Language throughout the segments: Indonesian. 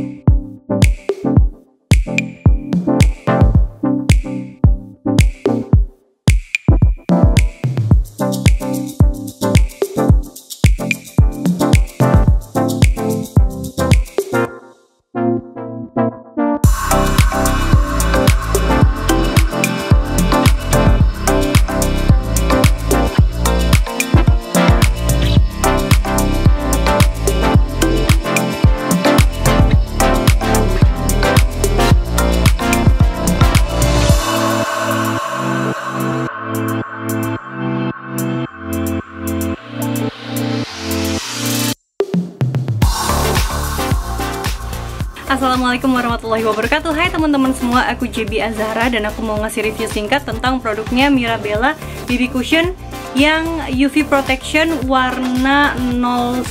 you Assalamualaikum warahmatullahi wabarakatuh. Hai teman-teman semua, aku JB Azhara Dan aku mau ngasih review singkat tentang produknya Mirabella BB Cushion yang UV Protection warna 01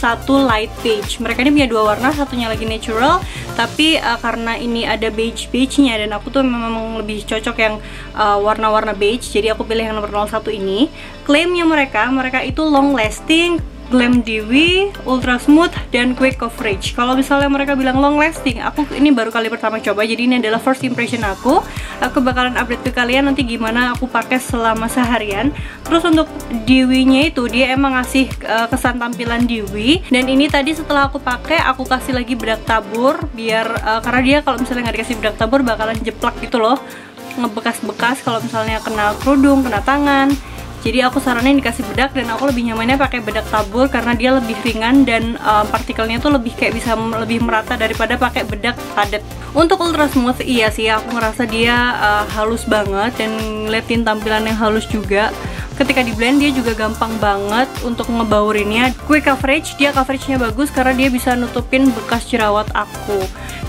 Light Beige. Mereka ini punya dua warna, satunya lagi natural Tapi uh, karena ini ada beige-beige-nya Dan aku tuh memang lebih cocok yang uh, warna-warna uh, beige Jadi aku pilih yang nomor 01 ini. Klaimnya mereka, mereka itu long lasting Glam Dewy, Ultra Smooth, dan Quick Coverage. Kalau misalnya mereka bilang long lasting, aku ini baru kali pertama coba, jadi ini adalah first impression aku. Aku bakalan update ke kalian nanti gimana aku pakai selama seharian. Terus untuk Dewy-nya itu dia emang ngasih uh, kesan tampilan Dewy, dan ini tadi setelah aku pakai, aku kasih lagi bedak tabur biar uh, karena dia kalau misalnya nggak dikasih bedak tabur bakalan jeplak gitu loh ngebekas-bekas kalau misalnya kena kerudung, kena tangan jadi aku saranin dikasih bedak dan aku lebih nyamannya pakai bedak tabur karena dia lebih ringan dan uh, partikelnya tuh lebih kayak bisa lebih merata daripada pakai bedak padat. Untuk ultra smooth iya sih aku ngerasa dia uh, halus banget dan ngeliatin tampilan yang halus juga. Ketika di blend dia juga gampang banget untuk ngebaurinnya. Quick coverage dia coveragenya bagus karena dia bisa nutupin bekas jerawat aku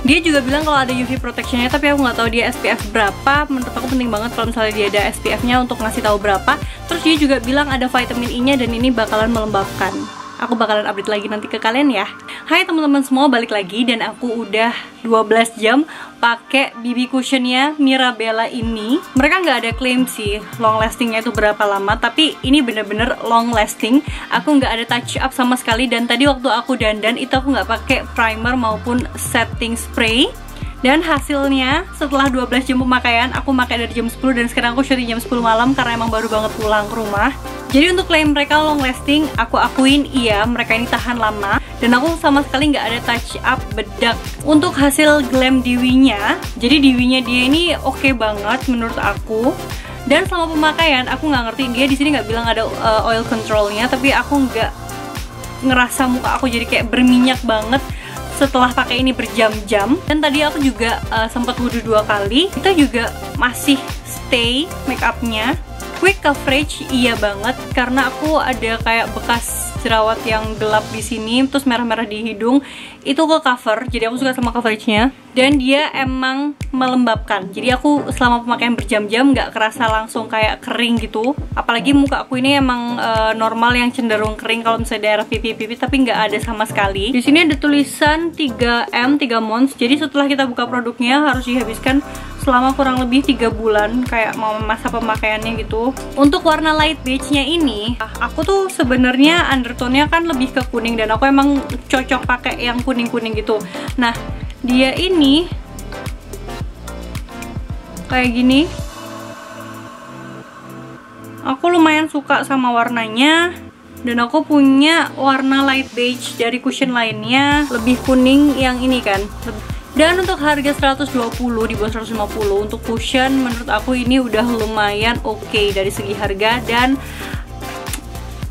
dia juga bilang kalau ada UV protectionnya tapi aku nggak tahu dia SPF berapa. Menurut aku penting banget kalau misalnya dia ada SPF nya untuk ngasih tahu berapa. Terus dia juga bilang ada vitamin E nya dan ini bakalan melembabkan aku bakalan update lagi nanti ke kalian ya. Hai teman-teman semua balik lagi dan aku udah 12 jam pakai BB cushionnya Mirabella ini. Mereka nggak ada klaim sih long lastingnya itu berapa lama tapi ini bener-bener long lasting. Aku nggak ada touch up sama sekali dan tadi waktu aku dandan itu aku nggak pakai primer maupun setting spray. Dan hasilnya setelah 12 jam pemakaian aku pakai dari jam 10 dan sekarang aku syuting jam 10 malam karena emang baru banget pulang ke rumah jadi untuk klaim mereka long lasting aku akuin iya mereka ini tahan lama. Dan aku sama sekali nggak ada touch up bedak. Untuk hasil glam diwinya jadi diwinya dia ini oke okay banget menurut aku. Dan selama pemakaian aku nggak ngerti dia di sini nggak bilang ada uh, oil controlnya tapi aku nggak ngerasa muka aku jadi kayak berminyak banget setelah pakai ini berjam-jam. Dan tadi aku juga uh, sempat wudhu dua kali. Kita juga masih stay make upnya quick coverage iya banget. Karena aku ada kayak bekas jerawat yang gelap di sini terus merah-merah di hidung. Itu ke cover jadi aku suka sama coveragenya. Dan dia emang melembabkan. Jadi aku selama pemakaian berjam-jam nggak kerasa langsung kayak kering gitu. Apalagi muka aku ini emang uh, normal yang cenderung kering kalau misalnya daerah pipi-pipi tapi nggak ada sama sekali. Di sini ada tulisan 3M 3 months. Jadi setelah kita buka produknya harus dihabiskan selama kurang lebih tiga bulan kayak mau masa pemakaiannya gitu. Untuk warna light beige nya ini aku tuh sebenarnya undertone nya kan lebih ke kuning dan aku emang cocok pakai yang kuning-kuning gitu. Nah dia ini kayak gini. Aku lumayan suka sama warnanya dan aku punya warna light beige dari cushion lainnya lebih kuning yang ini kan dan untuk harga 120 di bawah 150 untuk cushion menurut aku ini udah lumayan oke okay dari segi harga dan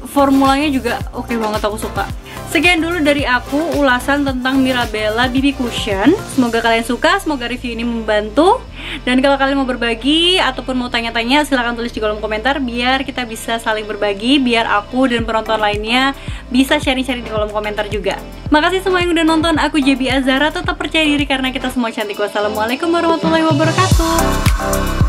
formulanya juga oke okay banget aku suka Sekian dulu dari aku ulasan tentang Mirabella BB Cushion. Semoga kalian suka, semoga review ini membantu. Dan kalau kalian mau berbagi ataupun mau tanya-tanya, silahkan tulis di kolom komentar biar kita bisa saling berbagi, biar aku dan penonton lainnya bisa sharing-sharing di kolom komentar juga. Makasih semua yang udah nonton. Aku JB Azara, tetap percaya diri karena kita semua cantik. Wassalamualaikum warahmatullahi wabarakatuh.